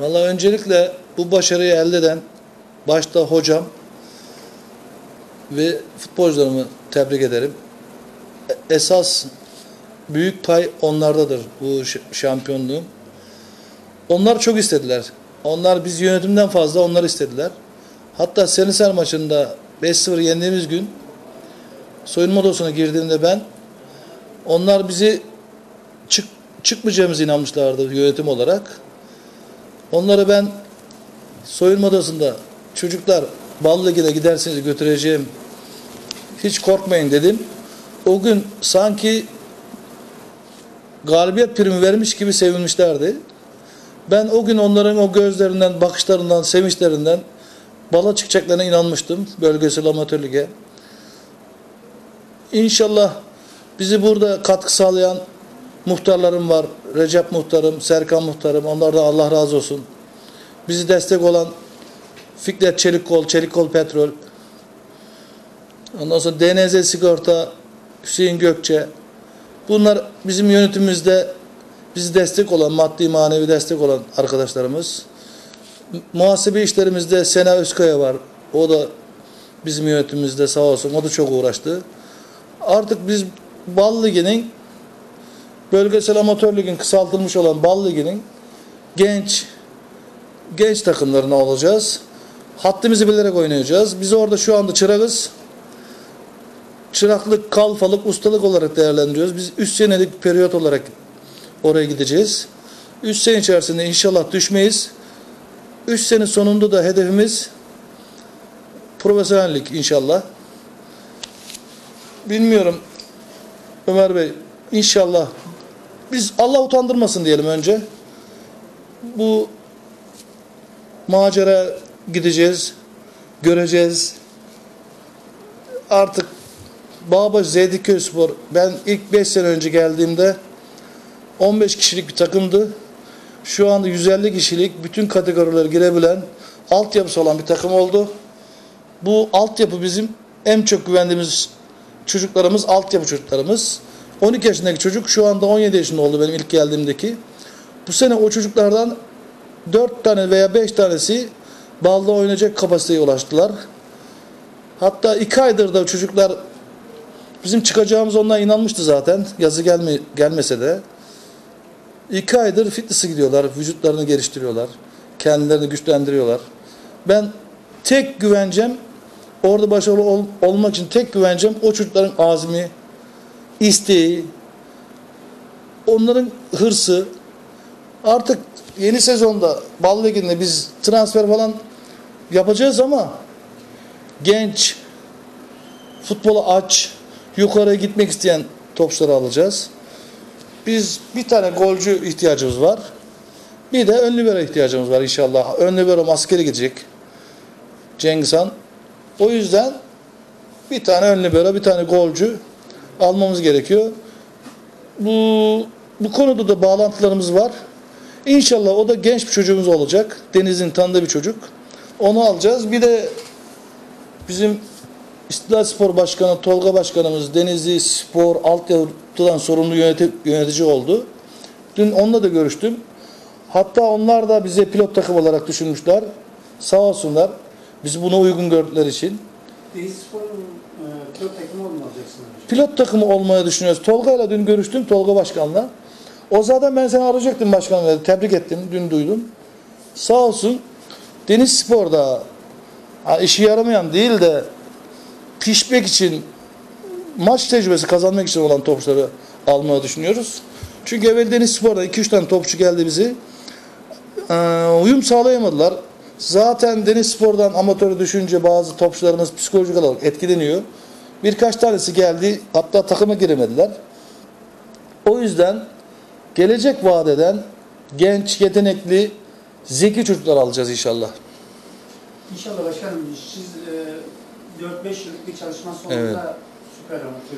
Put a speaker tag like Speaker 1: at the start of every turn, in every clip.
Speaker 1: Vallahi öncelikle bu başarıyı elde eden başta hocam ve futbolcularımı tebrik ederim. Esas büyük pay onlardadır bu şampiyonluğun. Onlar çok istediler. Onlar biz yönetimden fazla onlar istediler. Hatta Senisar maçında 5-0 yendiğimiz gün soyunma odasına girdiğimde ben onlar bizi çık, çıkmayacağımıza inanmışlardı yönetim olarak. Onları ben soyunma odasında çocuklar bal ligine gidersiniz götüreceğim hiç korkmayın dedim. O gün sanki galibiyet primi vermiş gibi sevinmişlerdi. Ben o gün onların o gözlerinden, bakışlarından, sevinçlerinden bala çıkacaklarına inanmıştım bölgesel amatör lige. İnşallah bizi burada katkı sağlayan muhtarlarım var. Recep muhtarım, Serkan muhtarım. Onlardan Allah razı olsun. Bizi destek olan Fikret Çelikkol, Çelikkol Petrol. Ondan sonra DNZ Sigorta, Hüseyin Gökçe. Bunlar bizim yönetimimizde bizi destek olan, maddi manevi destek olan arkadaşlarımız. Muhasebe işlerimizde Sena Özkaya var. O da bizim yönetimimizde sağ olsun. O da çok uğraştı. Artık biz Bal Ligi'nin bölgesel amatör ligin kısaltılmış olan Bal Ligi'nin genç genç takımlarına olacağız. Haddimizi bilerek oynayacağız. Biz orada şu anda çırağız. Çıraklık, kalfalık, ustalık olarak değerlendiriyoruz. Biz 3 senelik periyot olarak oraya gideceğiz. 3 sene içerisinde inşallah düşmeyiz. 3 sene sonunda da hedefimiz profesyonellik inşallah. Bilmiyorum Ömer Bey inşallah biz Allah utandırmasın diyelim önce. Bu macera gideceğiz, göreceğiz. Artık Bağbaş Zeydiköy Spor ben ilk 5 sene önce geldiğimde 15 kişilik bir takımdı. Şu anda 150 kişilik bütün kategorilere girebilen altyapısı olan bir takım oldu. Bu altyapı bizim en çok güvendiğimiz çocuklarımız altyapı çocuklarımız. 12 yaşındaki çocuk şu anda 17 yaşında oldu benim ilk geldiğimdeki. Bu sene o çocuklardan 4 tane veya 5 tanesi balda oynayacak kapasiteye ulaştılar. Hatta 2 aydır da çocuklar bizim çıkacağımız ondan inanmıştı zaten. Yazı gelme, gelmese de. 2 aydır fitness'e gidiyorlar. Vücutlarını geliştiriyorlar. Kendilerini güçlendiriyorlar. Ben tek güvencem orada başarılı ol- olmak için tek güvencem o çocukların azmi, isteği, onların hırsı. Artık yeni sezonda Bal Ligi'nde biz transfer falan yapacağız ama genç, futbola aç, yukarıya gitmek isteyen topçuları alacağız. Biz bir tane golcü ihtiyacımız var. Bir de ön libero ihtiyacımız var inşallah. Ön libero maskeli gidecek. Cengiz Han. O yüzden bir tane ön libero, bir tane golcü almamız gerekiyor. Bu bu konuda da bağlantılarımız var. İnşallah o da genç bir çocuğumuz olacak. Deniz'in tanıdığı bir çocuk. Onu alacağız. Bir de bizim İstiklal Spor Başkanı Tolga Başkanımız Denizli Spor altyapıdan sorumlu yöneti- yönetici oldu. Dün onunla da görüştüm. Hatta onlar da bize pilot takım olarak düşünmüşler. Sağ olsunlar. Biz buna uygun gördükleri için.
Speaker 2: Deniz Spor'un e, pilot takımı olmayacaksınız.
Speaker 1: Pilot takımı olmaya düşünüyoruz. Tolga'yla dün görüştüm Tolga Başkan'la. O zaten ben seni arayacaktım başkanım dedi. Tebrik ettim. Dün duydum. Sağ olsun Deniz Spor'da işi yaramayan değil de pişmek için maç tecrübesi kazanmak için olan topçuları almayı düşünüyoruz. Çünkü evvel Deniz Spor'da 2-3 tane topçu geldi bizi. Ee, uyum sağlayamadılar. Zaten Deniz Spor'dan amatöre düşünce bazı topçularımız psikolojik olarak etkileniyor. Birkaç tanesi geldi hatta takıma giremediler. O yüzden gelecek vaat eden genç, yetenekli, zeki çocuklar alacağız inşallah.
Speaker 2: İnşallah başkanım siz e, 4-5 yıllık bir çalışma sonunda
Speaker 1: Evet.
Speaker 2: süper amatör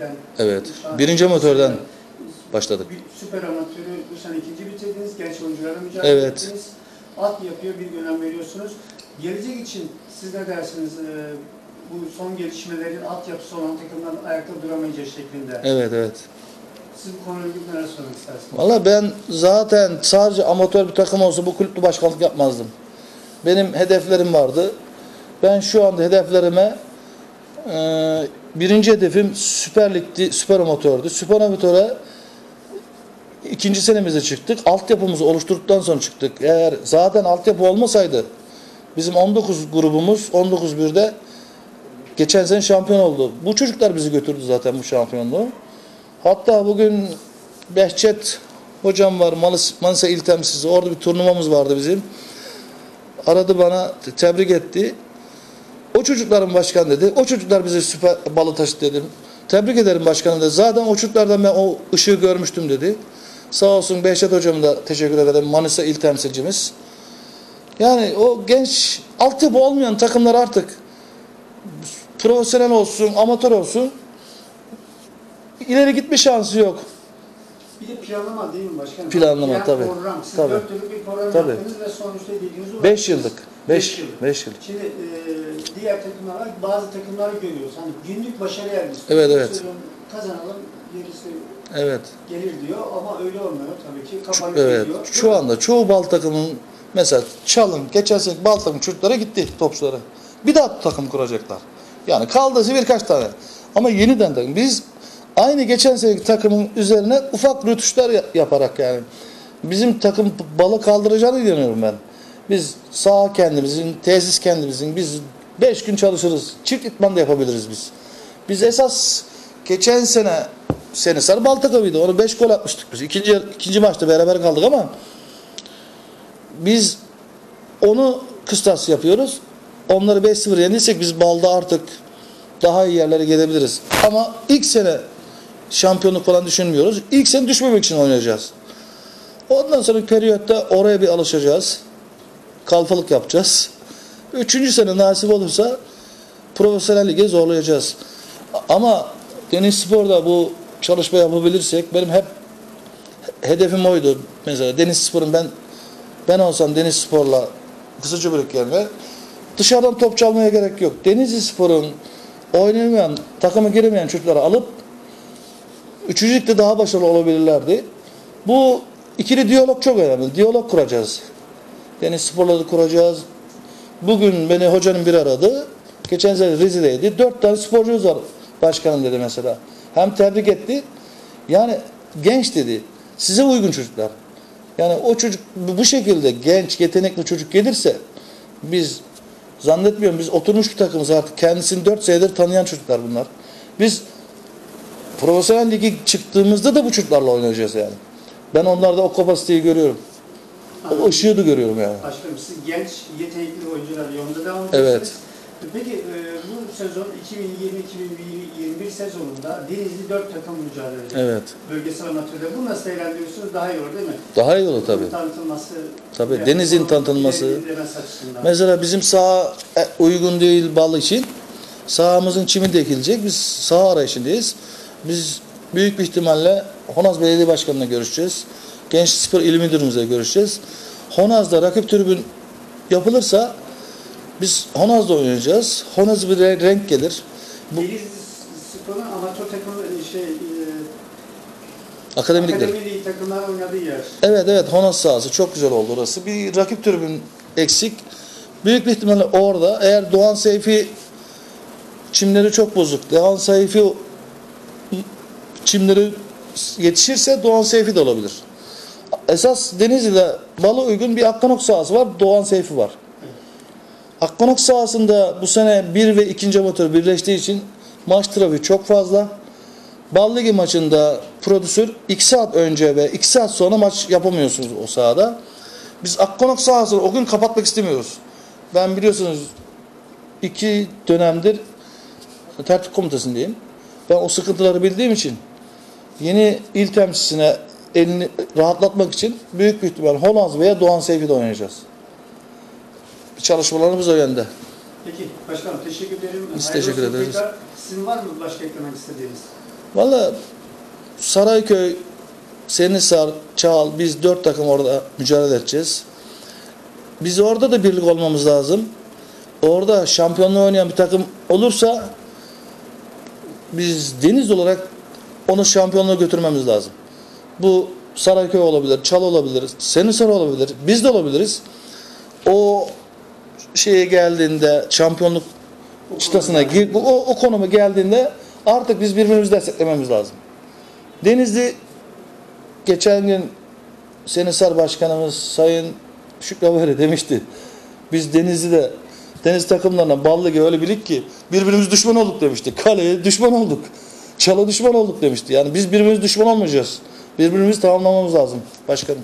Speaker 2: e,
Speaker 1: Evet. Birinci amatörden başladık.
Speaker 2: Süper amatörü bu sene ikinci bitirdiniz. Genç oyunculara mücadele
Speaker 1: Evet.
Speaker 2: ettiniz. At yapıyor, bir önem veriyorsunuz. Gelecek için siz ne dersiniz? E, bu son gelişmelerin altyapısı olan takımların ayakta duramayacağı şeklinde.
Speaker 1: Evet evet.
Speaker 2: Siz bu konuyla ilgili neler söylemek istersiniz?
Speaker 1: Valla ben zaten sadece amatör bir takım olsa bu kulüpte başkanlık yapmazdım. Benim hedeflerim vardı. Ben şu anda hedeflerime e, birinci hedefim Süper Lig'di, Süper Amatördü. Süper Amatör'e ikinci senemizde çıktık. Altyapımızı oluşturduktan sonra çıktık. Eğer zaten altyapı olmasaydı bizim 19 grubumuz 19 birde geçen sene şampiyon oldu. Bu çocuklar bizi götürdü zaten bu şampiyonluğu. Hatta bugün Behçet hocam var Manis, Manisa İl Temsilcisi. Orada bir turnuvamız vardı bizim. Aradı bana te- tebrik etti. O çocukların başkan dedi. O çocuklar bize süper balı taşıdı dedim. Tebrik ederim başkanım dedi. Zaten o çocuklardan ben o ışığı görmüştüm dedi. Sağ olsun Behçet hocam da teşekkür ederim. Manisa İl Temsilcimiz. Yani o genç altyapı olmayan takımlar artık profesyonel olsun, amatör olsun ileri gitme şansı yok.
Speaker 2: Bir de planlama değil mi başkanım?
Speaker 1: Planlama,
Speaker 2: Plan,
Speaker 1: tabii.
Speaker 2: Program. Siz
Speaker 1: Tabii.
Speaker 2: dört yıllık bir program
Speaker 1: Tabii.
Speaker 2: yaptınız ve sonuçta dediğiniz ulaştınız.
Speaker 1: 5 yıllık. 5
Speaker 2: Beş yıl.
Speaker 1: 5 yıl.
Speaker 2: Şimdi e, diğer takımlar var. Bazı takımları görüyoruz. Hani günlük başarı elde.
Speaker 1: Evet, evet.
Speaker 2: Kazanalım, gerisi
Speaker 1: Evet.
Speaker 2: gelir diyor ama öyle olmuyor tabii ki. Kapanıyor
Speaker 1: Evet.
Speaker 2: gidiyor.
Speaker 1: Şu anda çoğu bal takımın mesela Çalın geçen sene bal takım çocuklara gitti topçulara. Bir daha takım kuracaklar. Yani kaldıysa birkaç tane. Ama yeniden takım. Biz aynı geçen seneki takımın üzerine ufak rötuşlar ya- yaparak yani. Bizim takım balı kaldıracağını inanıyorum ben. Biz sağ kendimizin, tesis kendimizin, biz 5 gün çalışırız. Çift itman da yapabiliriz biz. Biz esas geçen sene sene sarı bal takımıydı. Onu 5 gol atmıştık biz. İkinci, ikinci maçta beraber kaldık ama biz onu kıstas yapıyoruz. Onları 5-0 yenilsek biz balda artık daha iyi yerlere gelebiliriz. Ama ilk sene şampiyonluk falan düşünmüyoruz. İlk sene düşmemek için oynayacağız. Ondan sonra periyotta oraya bir alışacağız. Kalfalık yapacağız. Üçüncü sene nasip olursa profesyonel lige zorlayacağız. Ama Deniz Spor'da bu çalışma yapabilirsek benim hep hedefim oydu. Mesela Deniz Spor'un ben ben olsam Deniz Spor'la Kızılcıbırık yerine dışarıdan top çalmaya gerek yok. Denizli Spor'un oynamayan, takıma giremeyen çocukları alıp üçüncü ligde daha başarılı olabilirlerdi. Bu ikili diyalog çok önemli. Diyalog kuracağız. Deniz Spor'la da kuracağız. Bugün beni hocanın bir aradı. Geçen sene Rize'deydi. Dört tane sporcumuz var başkanım dedi mesela. Hem tebrik etti. Yani genç dedi. Size uygun çocuklar. Yani o çocuk bu şekilde genç, yetenekli çocuk gelirse biz zannetmiyorum biz oturmuş bir takımız artık. Kendisini 4 senedir tanıyan çocuklar bunlar. Biz profesyonel ligi çıktığımızda da bu çocuklarla oynayacağız yani. Ben onlarda o kapasiteyi görüyorum. O ışığı da görüyorum yani.
Speaker 2: Başkanım siz genç, yetenekli oyuncular yolunda devam
Speaker 1: Evet.
Speaker 2: Peki e, bu sezon 2020-2021 sezonunda Denizli 4 takım mücadele ediyor.
Speaker 1: Evet.
Speaker 2: Bölgesel amatörde. Bu nasıl değerlendiriyorsunuz? Daha iyi olur değil mi?
Speaker 1: Daha iyi olur tabii.
Speaker 2: Tanıtılması.
Speaker 1: Tabii,
Speaker 2: ve
Speaker 1: denizin tanıtılması. Mesela bizim saha e, uygun değil bal için. Sahamızın çimi de ekilecek. Biz saha arayışındayız. Biz büyük bir ihtimalle Honaz Belediye Başkanı'na görüşeceğiz. Genç Spor İl Müdürümüzle görüşeceğiz. Honaz'da rakip tribün yapılırsa biz Honaz'da oynayacağız. Honaz bir re- renk gelir. bu-
Speaker 2: Denizli Spor'un amatör takımı şey, e,
Speaker 1: Akademilikler.
Speaker 2: akademi ligi takımlar oynadığı yer.
Speaker 1: Evet evet Honaz sahası çok güzel oldu orası. Bir rakip tribün eksik. Büyük bir ihtimalle orada eğer Doğan Seyfi çimleri çok bozuk. Doğan Seyfi çimleri yetişirse Doğan Seyfi de olabilir. Esas Denizli'de bala uygun bir Akkanok sahası var. Doğan Seyfi var. Akkanok sahasında bu sene 1 ve 2. amatör birleştiği için maç trafiği çok fazla. Bal Ligi maçında prodüsör 2 saat önce ve 2 saat sonra maç yapamıyorsunuz o sahada. Biz Akkonak sahasını o gün kapatmak istemiyoruz. Ben biliyorsunuz iki dönemdir tertip komitesindeyim. Ben o sıkıntıları bildiğim için yeni il temsilcisine elini rahatlatmak için büyük bir ihtimal Holland veya Doğan Seyfi'de oynayacağız. Çalışmalarımız o yönde.
Speaker 2: Peki başkanım teşekkür ederim.
Speaker 1: Biz
Speaker 2: Hayırlı
Speaker 1: teşekkür
Speaker 2: olsun
Speaker 1: ederiz.
Speaker 2: tekrar. Sizin var mı başka eklemek istediğiniz?
Speaker 1: Valla Sarayköy, Senisar, Çağal biz dört takım orada mücadele edeceğiz. Biz orada da birlik olmamız lazım. Orada şampiyonluğu oynayan bir takım olursa biz deniz olarak onu şampiyonluğa götürmemiz lazım. Bu Sarayköy olabilir, Çal olabilir, Senisar olabilir, biz de olabiliriz. O şeye geldiğinde şampiyonluk çıtasına gir, o, o konumu geldiğinde artık biz birbirimizi desteklememiz lazım. Denizli geçen gün Senisar Başkanımız Sayın Şükrü Averi demişti. Biz Denizli'de deniz takımlarına ballı gibi öyle bilik ki birbirimiz düşman olduk demişti. Kaleye düşman olduk. Çala düşman olduk demişti. Yani biz birbirimiz düşman olmayacağız. Birbirimizi tamamlamamız lazım başkanım.